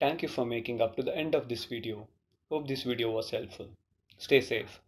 Thank you for making up to the end of this video. Hope this video was helpful. Stay safe.